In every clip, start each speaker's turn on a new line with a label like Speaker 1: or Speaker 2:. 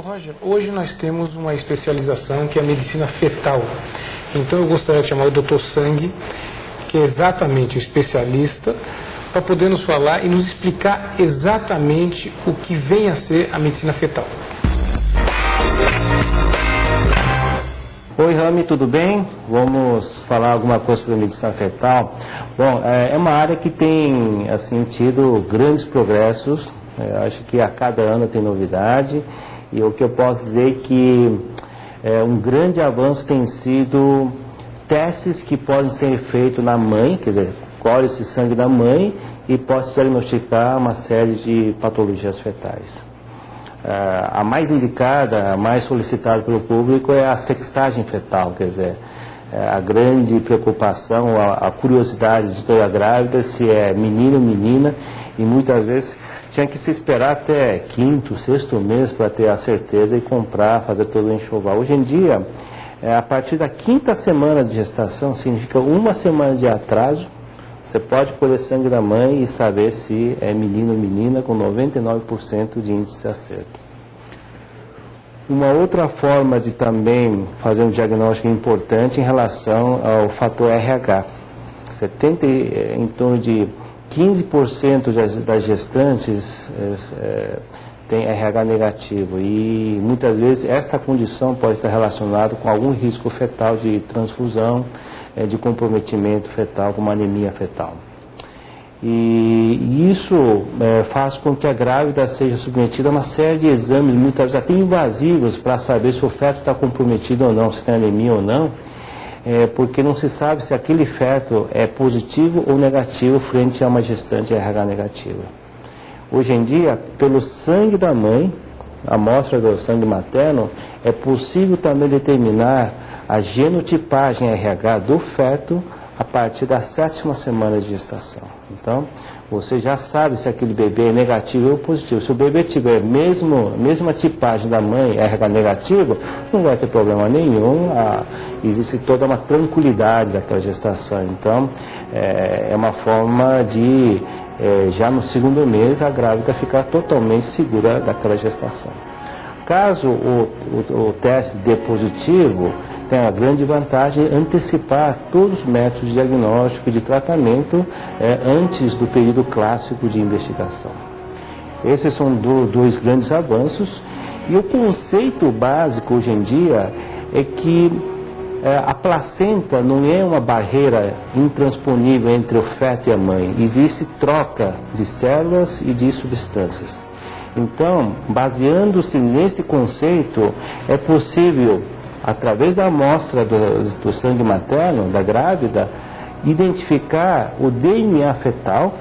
Speaker 1: Roger, hoje nós temos uma especialização que é a medicina fetal. Então eu gostaria de chamar o Dr. Sangue, que é exatamente o especialista, para poder nos falar e nos explicar exatamente o que vem a ser a medicina fetal.
Speaker 2: Oi, Rami, tudo bem? Vamos falar alguma coisa sobre medicina fetal. Bom, é, é uma área que tem assim tido grandes progressos. É, acho que a cada ano tem novidade e o que eu posso dizer é que é, um grande avanço tem sido testes que podem ser feitos na mãe, quer dizer, colhe-se sangue da mãe e pode diagnosticar uma série de patologias fetais. Uh, a mais indicada, a mais solicitada pelo público é a sexagem fetal, quer dizer, é a grande preocupação, a, a, curiosidade de toda grávida se é menino ou menina, e muitas vezes tinha que se esperar até quinto, sexto mês para ter a certeza e comprar, fazer todo o enxoval. Hoje em dia, é, a partir da quinta semana de gestação, significa uma semana de atraso, você pode colher sangue da mãe e saber se é menino ou menina com 99% de índice de acerto. Uma outra forma de também fazer um diagnóstico importante em relação ao fator RH. 70, em torno de 15% das gestantes é, é, tem RH negativo e muitas vezes esta condição pode estar relacionada com algum risco fetal de transfusão, de comprometimento fetal, como anemia fetal. E isso é, faz com que a grávida seja submetida a uma série de exames, muitas vezes até invasivos, para saber se o feto está comprometido ou não, se tem anemia ou não, é, porque não se sabe se aquele feto é positivo ou negativo frente a uma gestante RH negativa. Hoje em dia, pelo sangue da mãe, a amostra do sangue materno, é possível também determinar a genotipagem RH do feto a partir da sétima semana de gestação. Então, você já sabe se aquele bebê é negativo ou positivo. Se o bebê tiver mesmo mesma tipagem da mãe, RH negativo, não vai ter problema nenhum. Ah, existe toda uma tranquilidade daquela gestação. Então, é, é uma forma de, é, já no segundo mês, a grávida ficar totalmente segura daquela gestação. Caso o, o, o teste dê positivo, tem a grande vantagem antecipar todos os métodos de diagnóstico e de tratamento é, antes do período clássico de investigação. Esses são do, dois grandes avanços e o conceito básico hoje em dia é que é, a placenta não é uma barreira intransponível entre o feto e a mãe. Existe troca de células e de substâncias. Então, baseando-se nesse conceito, é possível através da amostra do, do sangue materno da grávida, identificar o DNA fetal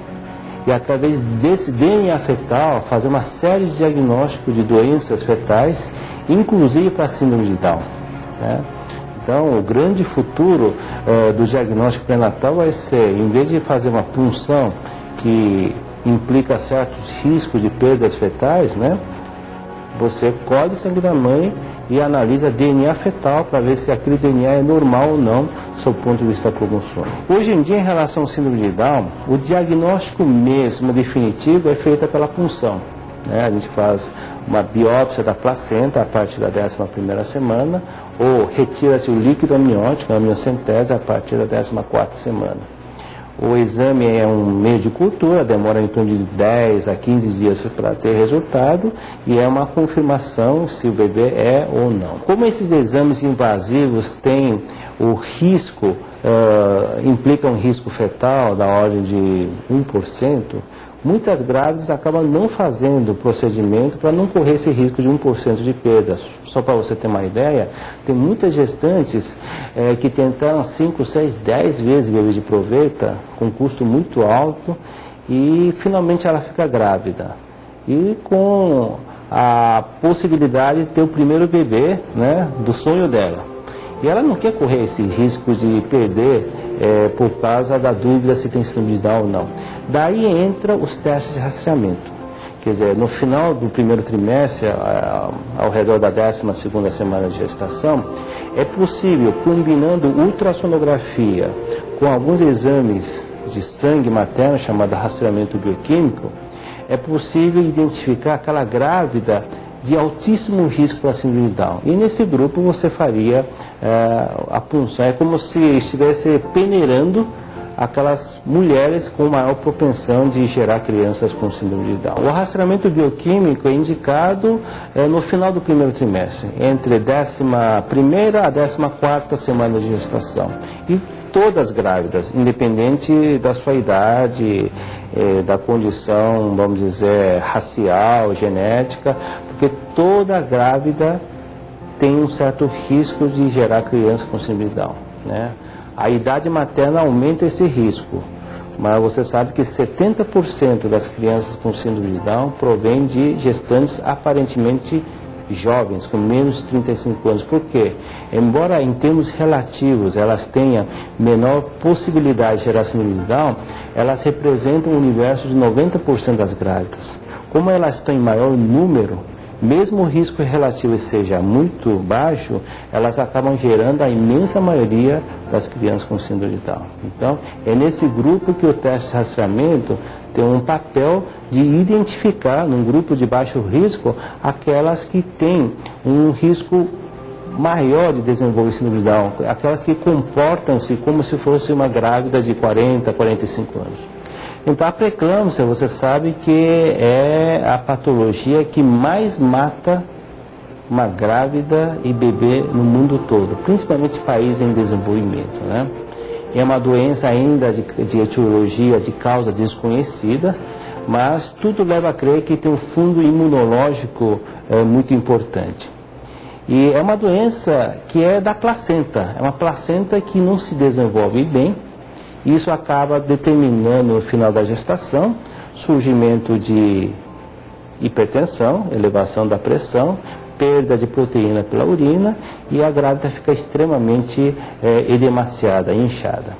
Speaker 2: e através desse DNA fetal fazer uma série de diagnósticos de doenças fetais, inclusive para a síndrome de Down. Né? Então, o grande futuro uh, do diagnóstico pré-natal vai ser, em vez de fazer uma punção que implica certos riscos de perdas fetais, né? Você colhe sangue da mãe e analisa DNA fetal para ver se aquele DNA é normal ou não, sob o ponto de vista cromossômico. Hoje em dia, em relação ao síndrome de Down, o diagnóstico mesmo definitivo é feito pela punção. Né? A gente faz uma biópsia da placenta a partir da 11ª semana ou retira-se o líquido amniótico, a amniocentese, a partir da 14ª semana. O exame é um meio de cultura, demora em torno de 10 a 15 dias para ter resultado e é uma confirmação se o bebê é ou não. Como esses exames invasivos têm o risco, uh, implicam um risco fetal da ordem de 1%, Muitas grávidas acabam não fazendo o procedimento para não correr esse risco de 1% de perdas. Só para você ter uma ideia, tem muitas gestantes é, que tentaram 5, 6, 10 vezes bebê de proveta, com custo muito alto, e finalmente ela fica grávida. E com a possibilidade de ter o primeiro bebê né, do sonho dela. E ela não quer correr esse risco de perder é, por causa da dúvida se tem síndrome de Down ou não. Daí entra os testes de rastreamento. Quer dizer, no final do primeiro trimestre, ao redor da 12 segunda semana de gestação, é possível, combinando ultrassonografia com alguns exames de sangue materno, chamado rastreamento bioquímico, é possível identificar aquela grávida de altíssimo risco para síndrome de Down. E nesse grupo você faria é, a punção. É como se estivesse peneirando aquelas mulheres com maior propensão de gerar crianças com síndrome de Down. O rastreamento bioquímico é indicado é, no final do primeiro trimestre, entre a 11 a 14 semana de gestação. E todas grávidas, independente da sua idade, eh, da condição, vamos dizer, racial, genética, porque toda grávida tem um certo risco de gerar criança com síndrome de Down. Né? A idade materna aumenta esse risco, mas você sabe que 70% das crianças com síndrome de Down provém de gestantes aparentemente jovens, com menos de 35 anos. Por quê? Embora em termos relativos elas tenham menor possibilidade de gerar síndrome de Down, elas representam o universo de 90% das grávidas. Como elas estão em maior número, mesmo o risco relativo seja muito baixo, elas acabam gerando a imensa maioria das crianças com síndrome de Down. Então, é nesse grupo que o teste de rastreamento tem um papel de identificar, num grupo de baixo risco, aquelas que têm um risco maior de desenvolver síndrome de Down, aquelas que comportam-se como se fosse uma grávida de 40, 45 anos. Então a preeclâmpsia, você sabe que é a patologia que mais mata uma grávida e bebê no mundo todo, principalmente países em desenvolvimento. Né? É uma doença ainda de, de etiologia, de causa desconhecida, mas tudo leva a crer que tem um fundo imunológico é, muito importante. E é uma doença que é da placenta, é uma placenta que não se desenvolve bem, isso acaba determinando no final da gestação surgimento de hipertensão, elevação da pressão, perda de proteína pela urina e a grávida fica extremamente é, edemaciada, inchada.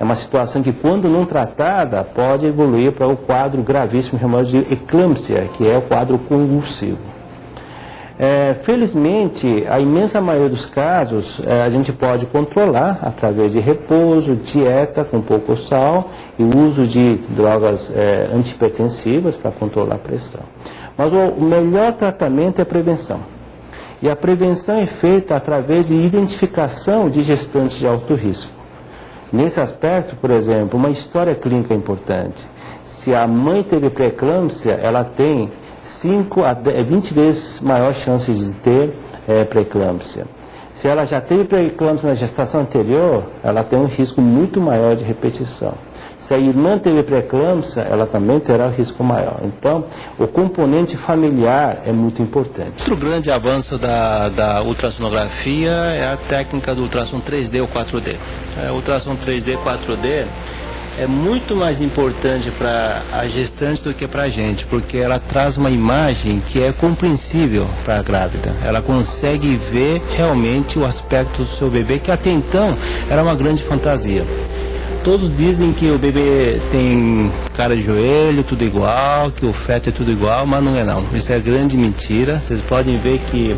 Speaker 2: É uma situação que, quando não tratada, pode evoluir para o quadro gravíssimo chamado de eclâmpsia, que é o quadro convulsivo. É, felizmente, a imensa maioria dos casos é, a gente pode controlar através de repouso, dieta com pouco sal e uso de drogas é, antihipertensivas para controlar a pressão. Mas o, melhor tratamento é a prevenção. E a prevenção é feita através de identificação de gestantes de alto risco. Nesse aspecto, por exemplo, uma história clínica é importante. Se a mãe teve pré-eclâmpsia, ela tem 5 a 10, 20 vezes maior chance de ter é, pré-eclâmpsia. Se ela já teve pré-eclâmpsia na gestação anterior, ela tem um risco muito maior de repetição. Se a irmã teve pré-eclâmpsia, ela também terá risco maior. Então, o componente familiar é muito importante.
Speaker 3: Outro grande avanço da, da ultrassonografia é a técnica do ultrassom 3D ou 4D. É, ultrassom 3D 4D é muito mais importante para a gestante do que para a gente, porque ela traz uma imagem que é compreensível para a grávida. Ela consegue ver realmente o aspecto do seu bebê, que até então era uma grande fantasia. Todos dizem que o bebê tem cara de joelho, tudo igual, que o feto é tudo igual, mas não é não. Isso é grande mentira. Vocês podem ver que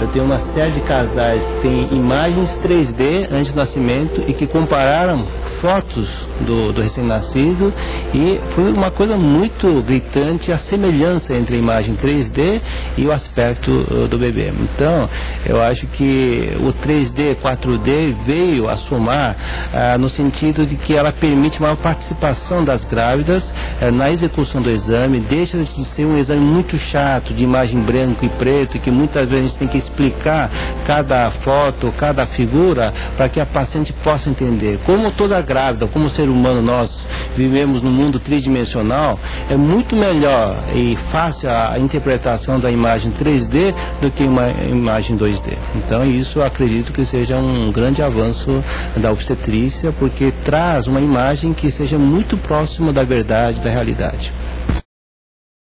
Speaker 3: eu tenho uma série de casais que têm imagens 3D antes do nascimento e que compararam fotos do, do recém-nascido e foi uma coisa muito gritante a semelhança entre a imagem 3D e o aspecto uh, do bebê. Então, eu acho que o 3D, 4D veio a somar uh, no sentido de que ela permite maior participação das grávidas uh, na execução do exame, deixa de ser um exame muito chato, de imagem branco e preto, que muitas vezes a gente tem que explicar cada foto, cada figura, para que a paciente possa entender. Como toda grávida, como ser humano nós vivemos no mundo tridimensional, é muito melhor e fácil a interpretação da imagem 3D do que uma imagem 2D. Então isso acredito que seja um grande avanço da obstetrícia, porque traz uma imagem que seja muito próximo da verdade, da realidade.